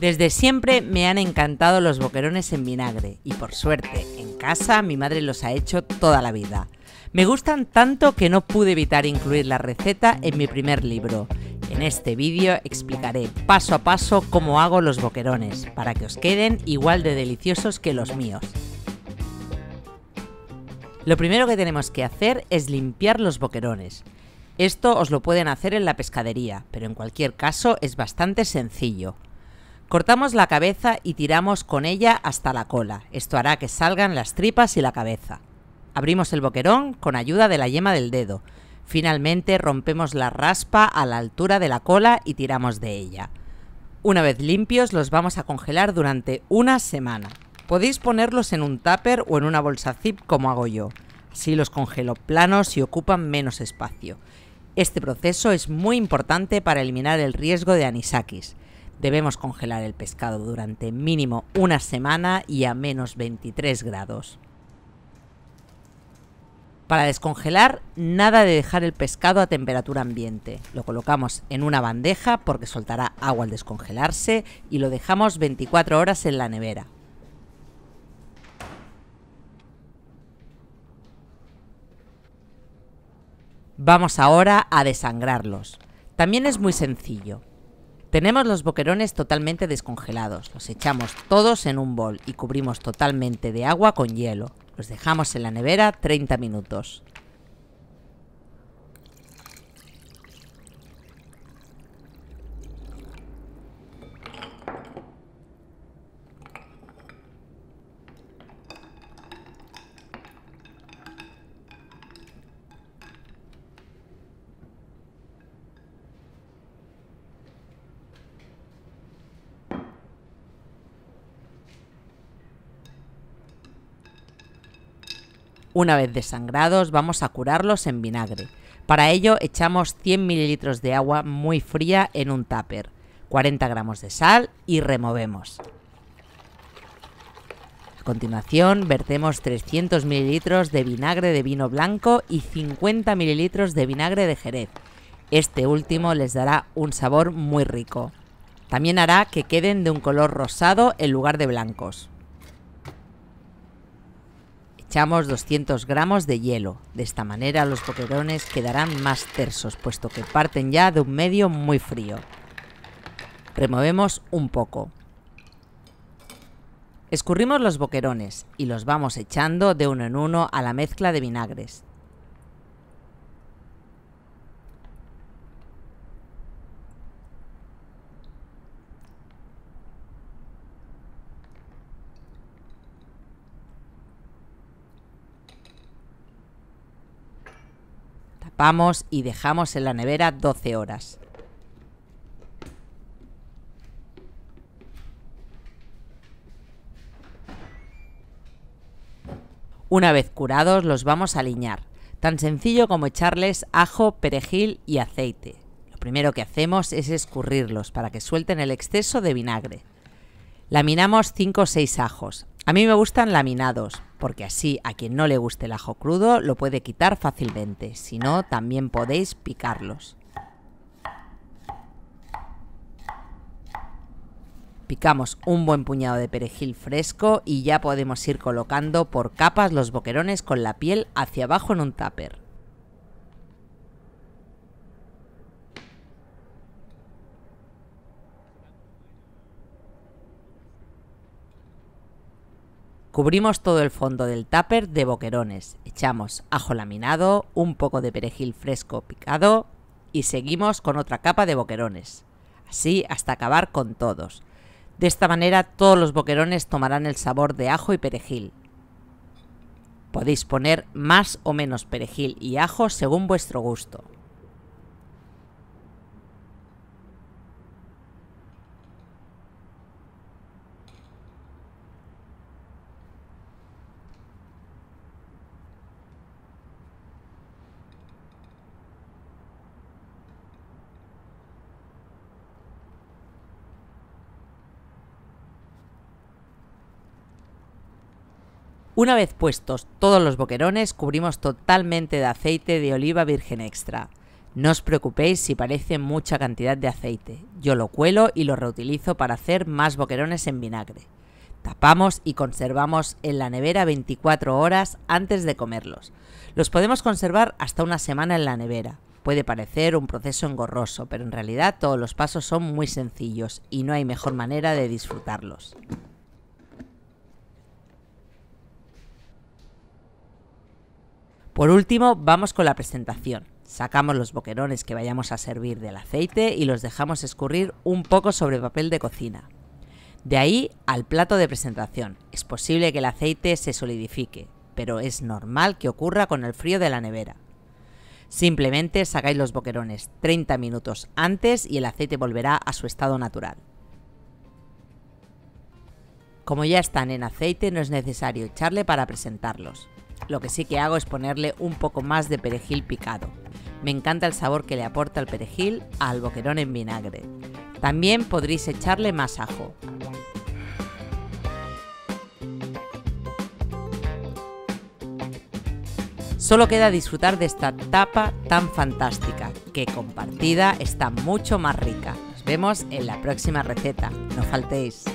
Desde siempre me han encantado los boquerones en vinagre y por suerte en casa mi madre los ha hecho toda la vida. Me gustan tanto que no pude evitar incluir la receta en mi primer libro. En este vídeo explicaré paso a paso cómo hago los boquerones para que os queden igual de deliciosos que los míos. Lo primero que tenemos que hacer es limpiar los boquerones. Esto os lo pueden hacer en la pescadería, pero en cualquier caso es bastante sencillo. Cortamos la cabeza y tiramos con ella hasta la cola. Esto hará que salgan las tripas y la cabeza. Abrimos el boquerón con ayuda de la yema del dedo. Finalmente rompemos la raspa a la altura de la cola y tiramos de ella. Una vez limpios los vamos a congelar durante una semana. Podéis ponerlos en un tupper o en una bolsa zip como hago yo. Así los congelo planos y ocupan menos espacio. Este proceso es muy importante para eliminar el riesgo de anisakis. Debemos congelar el pescado durante mínimo una semana y a menos 23 grados. Para descongelar, nada de dejar el pescado a temperatura ambiente. Lo colocamos en una bandeja porque soltará agua al descongelarse y lo dejamos 24 horas en la nevera. Vamos ahora a desangrarlos. También es muy sencillo. Tenemos los boquerones totalmente descongelados. Los echamos todos en un bol y cubrimos totalmente de agua con hielo. Los dejamos en la nevera 30 minutos. Una vez desangrados vamos a curarlos en vinagre. Para ello echamos 100 mililitros de agua muy fría en un tupper, 40 gramos de sal y removemos. A continuación vertemos 300 mililitros de vinagre de vino blanco y 50 mililitros de vinagre de jerez. Este último les dará un sabor muy rico. También hará que queden de un color rosado en lugar de blancos. Echamos 200 gramos de hielo. De esta manera los boquerones quedarán más tersos, puesto que parten ya de un medio muy frío. Removemos un poco. Escurrimos los boquerones y los vamos echando de uno en uno a la mezcla de vinagres. Tapamos y dejamos en la nevera 12 horas. Una vez curados los vamos a aliñar, tan sencillo como echarles ajo, perejil y aceite. Lo primero que hacemos es escurrirlos para que suelten el exceso de vinagre. Laminamos 5 o 6 ajos. A mí me gustan laminados, porque así a quien no le guste el ajo crudo lo puede quitar fácilmente. Si no, también podéis picarlos. Picamos un buen puñado de perejil fresco y ya podemos ir colocando por capas los boquerones con la piel hacia abajo en un tupper. Cubrimos todo el fondo del tupper de boquerones, echamos ajo laminado, un poco de perejil fresco picado y seguimos con otra capa de boquerones, así hasta acabar con todos. De esta manera todos los boquerones tomarán el sabor de ajo y perejil. Podéis poner más o menos perejil y ajo según vuestro gusto. Una vez puestos todos los boquerones, cubrimos totalmente de aceite de oliva virgen extra. No os preocupéis si parece mucha cantidad de aceite. Yo lo cuelo y lo reutilizo para hacer más boquerones en vinagre. Tapamos y conservamos en la nevera 24 horas antes de comerlos. Los podemos conservar hasta una semana en la nevera. Puede parecer un proceso engorroso, pero en realidad todos los pasos son muy sencillos y no hay mejor manera de disfrutarlos. Por último, vamos con la presentación. Sacamos los boquerones que vayamos a servir del aceite y los dejamos escurrir un poco sobre papel de cocina. De ahí al plato de presentación. Es posible que el aceite se solidifique, pero es normal que ocurra con el frío de la nevera. Simplemente sacáis los boquerones 30 minutos antes y el aceite volverá a su estado natural. Como ya están en aceite no es necesario echarle para presentarlos. Lo que sí que hago es ponerle un poco más de perejil picado. Me encanta el sabor que le aporta el perejil al boquerón en vinagre. También podréis echarle más ajo. Solo queda disfrutar de esta tapa tan fantástica, que compartida está mucho más rica. Nos vemos en la próxima receta. No faltéis.